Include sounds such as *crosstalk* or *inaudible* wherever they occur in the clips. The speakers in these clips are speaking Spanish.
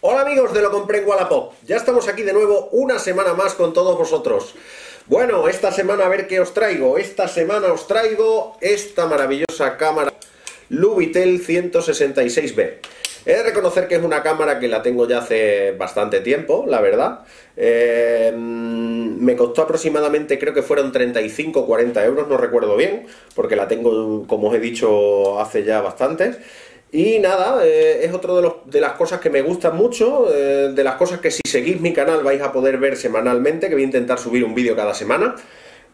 Hola amigos de Lo Compré en Wallapop, ya estamos aquí de nuevo una semana más con todos vosotros. Bueno, esta semana a ver qué os traigo. Esta semana os traigo esta maravillosa cámara Lubitel 166B. He de reconocer que es una cámara que la tengo ya hace bastante tiempo, la verdad. Eh, me costó aproximadamente, creo que fueron 35 o 40 euros, no recuerdo bien, porque la tengo, como os he dicho, hace ya bastantes. Y nada, eh, es los- de las cosas que me gustan mucho, eh, de las cosas que si seguís mi canal vais a poder ver semanalmente, que voy a intentar subir un vídeo cada semana.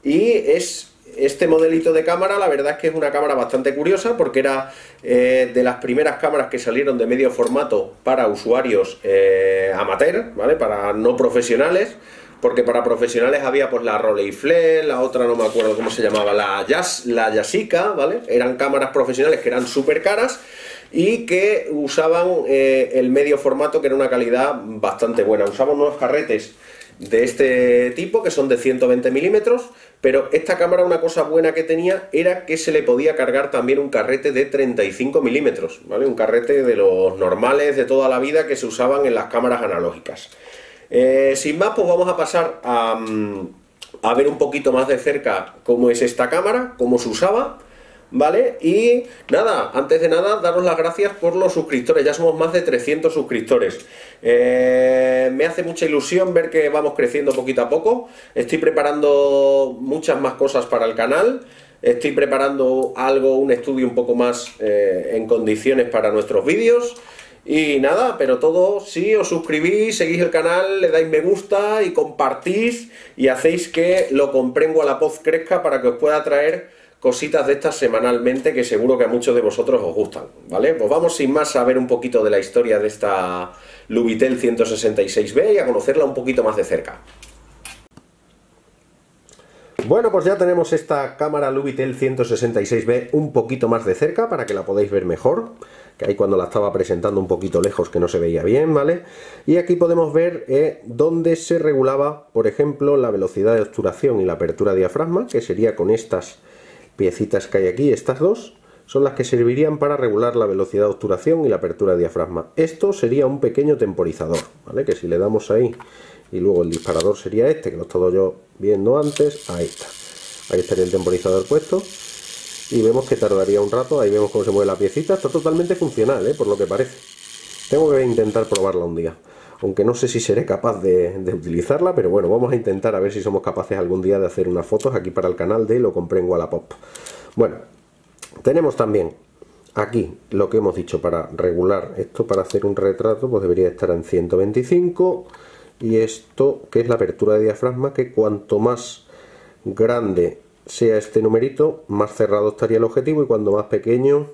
Y es este modelito de cámara, la verdad es que es una cámara bastante curiosa porque era eh, de las primeras cámaras que salieron de medio formato para usuarios eh, amateur, ¿vale? Para no profesionales. Porque para profesionales había pues la Rolleiflex, la otra no me acuerdo cómo se llamaba, la Yas, la Yasica, ¿vale? Eran cámaras profesionales que eran súper caras y que usaban eh, el medio formato que era una calidad bastante buena. Usaban unos carretes de este tipo que son de 120 milímetros, pero esta cámara una cosa buena que tenía era que se le podía cargar también un carrete de 35 milímetros, ¿vale? Un carrete de los normales de toda la vida que se usaban en las cámaras analógicas. Eh, sin más, pues vamos a pasar a, mm, a ver un poquito más de cerca cómo es esta cámara, cómo se usaba, ¿vale? Y nada, antes de nada, daros las gracias por los suscriptores, ya somos más de 300 suscriptores. Eh, me hace mucha ilusión ver que vamos creciendo poquito a poco, estoy preparando muchas más cosas para el canal. Estoy preparando algo, un estudio un poco más eh, en condiciones para nuestros vídeos. Y nada, pero todo, si os suscribís, seguís el canal, le dais me gusta y compartís y hacéis que lo compren Wallapop crezca para que os pueda traer cositas de estas semanalmente que seguro que a muchos de vosotros os gustan, ¿vale? Pues vamos sin más a ver un poquito de la historia de esta Lubitel 166B y a conocerla un poquito más de cerca. Bueno, pues ya tenemos esta cámara Lubitel 166B un poquito más de cerca para que la podáis ver mejor, que ahí cuando la estaba presentando un poquito lejos que no se veía bien, ¿vale? Y aquí podemos ver eh, dónde se regulaba, por ejemplo, la velocidad de obturación y la apertura de diafragma, que sería con estas piecitas que hay aquí, estas dos, son las que servirían para regular la velocidad de obturación y la apertura de diafragma. Esto sería un pequeño temporizador, ¿vale? Que si le damos ahí y luego el disparador sería este, que lo he estado yo viendo antes, ahí está. Ahí estaría el temporizador puesto y vemos que tardaría un rato, ahí vemos cómo se mueve la piecita, está totalmente funcional, ¿eh? por lo que parece. Tengo que intentar probarla un día, aunque no sé si seré capaz de, utilizarla, pero bueno, vamos a intentar a ver si somos capaces algún día de hacer unas fotos aquí para el canal de Lo compré en Wallapop. Bueno, tenemos también aquí lo que hemos dicho para regular esto para hacer un retrato pues debería estar en 125 y esto que es la apertura de diafragma que cuanto más grande sea este numerito más cerrado estaría el objetivo y cuando más pequeño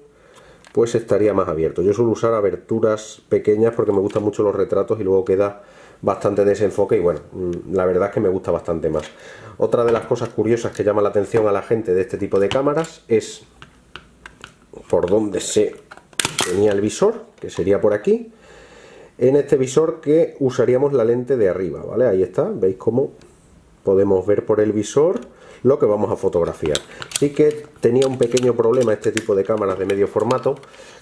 pues estaría más abierto yo suelo usar aberturas pequeñas porque me gustan mucho los retratos y luego queda bastante desenfoque y bueno, mm, la verdad es que me gusta bastante más otra de las cosas curiosas que llama la atención a la gente de este tipo de cámaras es por donde se tenía el visor, que sería por aquí. En este visor que usaríamos la lente de arriba, ¿vale? Ahí está, veis cómo podemos ver por el visor lo que vamos a fotografiar. Sí que tenía un pequeño problema este tipo de cámaras de medio formato,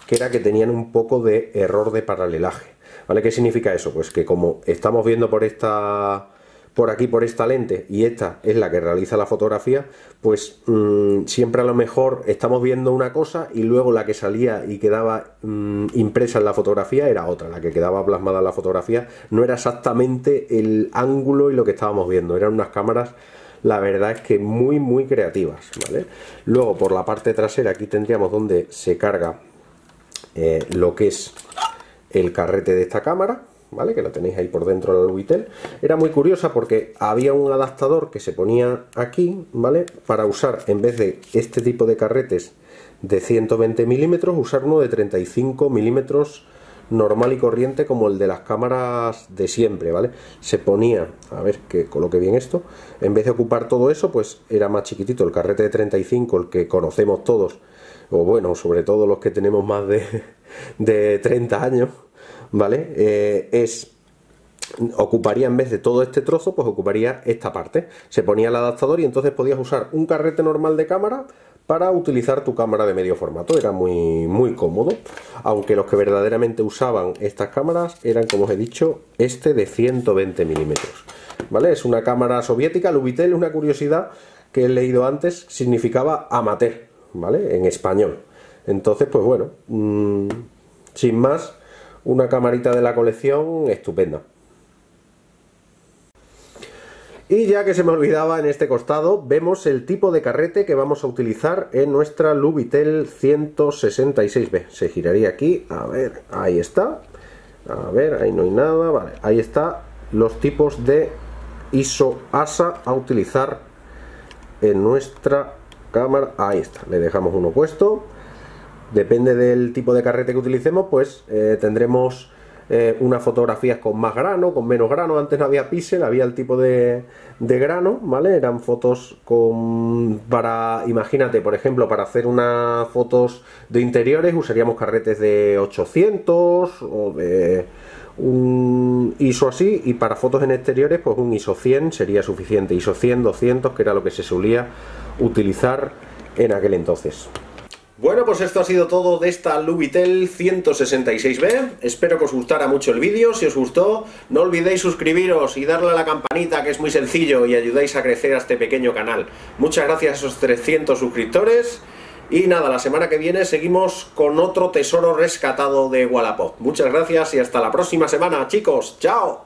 que era que tenían un poco de error de paralelaje. ¿Vale? ¿Qué significa eso? Pues que como estamos viendo por esta por aquí por esta lente y esta es la que realiza la fotografía, pues mmm, siempre a lo mejor estamos viendo una cosa y luego la que salía y quedaba mmm, impresa en la fotografía era otra, la que quedaba plasmada en la fotografía no era exactamente el ángulo y lo que estábamos viendo, eran unas cámaras la verdad es que muy muy creativas, ¿vale? Luego por la parte trasera aquí tendríamos donde se carga eh, lo que es el carrete de esta cámara, ¿vale? Que la tenéis ahí por dentro de la Lubitel. Era muy curiosa porque había un adaptador que se ponía aquí, ¿vale? Para usar, en vez de este tipo de carretes de 120 milímetros, usar uno de 35 milímetros normal y corriente como el de las cámaras de siempre, ¿vale? Se ponía, a ver que coloque bien esto, en vez de ocupar todo eso, pues era más chiquitito el carrete de 35, el que conocemos todos, o bueno, sobre todo los que tenemos más de, *laughs* de 30 años, ¿vale? Eh, es ocuparía en vez de todo este trozo, pues ocuparía esta parte. Se ponía el adaptador y entonces podías usar un carrete normal de cámara para utilizar tu cámara de medio formato. Era muy, muy cómodo, aunque los que verdaderamente usaban estas cámaras eran, como os he dicho, este de 120 milímetros. ¿Vale? Es una cámara soviética, Lubitel, una curiosidad que he leído antes, significaba amateur, ¿vale? En español. Entonces, pues bueno, mm, sin más, una camarita de la colección estupenda. Y ya que se me olvidaba en este costado, vemos el tipo de carrete que vamos a utilizar en nuestra Lubitel 166B. Se giraría aquí, a ver, ahí está. A ver, ahí no hay nada, vale, ahí está los tipos de ISO ASA a utilizar en nuestra cámara. Ahí está, le dejamos uno puesto. Depende del tipo de carrete que utilicemos, pues eh, tendremos eh, unas fotografías con más grano, con menos grano. Antes no había píxel, había el tipo de, de, grano, ¿vale? Eran fotos con. Para. Imagínate, por ejemplo, para hacer unas fotos de interiores usaríamos carretes de 800 o de un ISO así y para fotos en exteriores pues un ISO 100 sería suficiente ISO 100, 200 que era lo que se solía utilizar en aquel entonces bueno, pues esto ha sido todo de esta Lubitel 166B. Espero que os gustara mucho el vídeo. Si os gustó, no olvidéis suscribiros y darle a la campanita, que es muy sencillo, y ayudáis a crecer a este pequeño canal. Muchas gracias a esos 300 suscriptores. Y nada, la semana que viene seguimos con otro tesoro rescatado de Wallapop. Muchas gracias y hasta la próxima semana, chicos. ¡Chao!